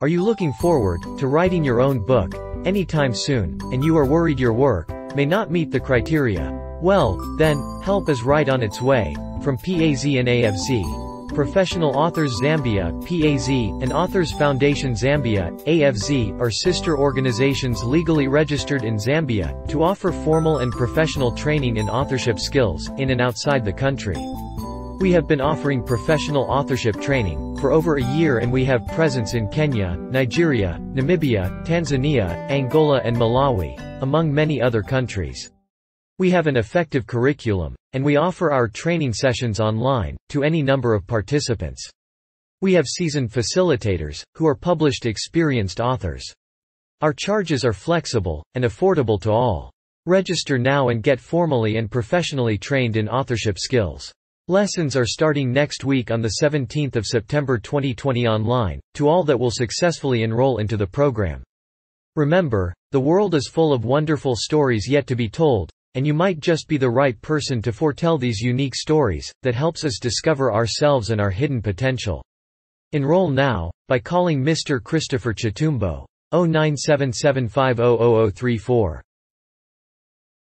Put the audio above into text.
Are you looking forward to writing your own book anytime soon, and you are worried your work may not meet the criteria? Well, then, help is right on its way from PAZ and AFZ. Professional Authors Zambia, PAZ, and Authors Foundation Zambia, AFZ, are sister organizations legally registered in Zambia to offer formal and professional training in authorship skills in and outside the country. We have been offering professional authorship training for over a year and we have presence in Kenya, Nigeria, Namibia, Tanzania, Angola and Malawi, among many other countries. We have an effective curriculum, and we offer our training sessions online, to any number of participants. We have seasoned facilitators, who are published experienced authors. Our charges are flexible, and affordable to all. Register now and get formally and professionally trained in authorship skills. Lessons are starting next week on the 17th of September 2020 online, to all that will successfully enroll into the program. Remember, the world is full of wonderful stories yet to be told, and you might just be the right person to foretell these unique stories, that helps us discover ourselves and our hidden potential. Enroll now, by calling Mr. Christopher Chitumbo. 0977500034.